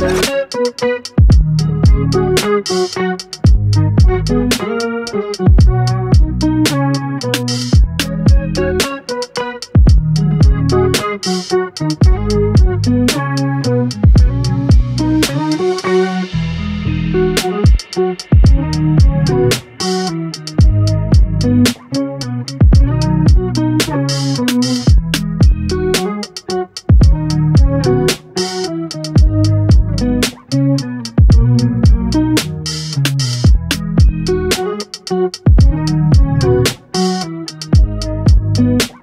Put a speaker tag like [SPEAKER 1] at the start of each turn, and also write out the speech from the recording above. [SPEAKER 1] Thank Thank you